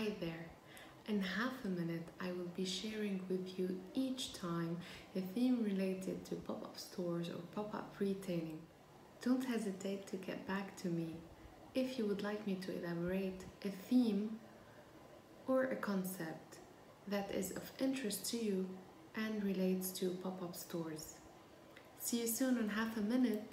Hi there. In half a minute, I will be sharing with you each time a theme related to pop up stores or pop up retailing. Don't hesitate to get back to me if you would like me to elaborate a theme or a concept that is of interest to you and relates to pop up stores. See you soon in half a minute.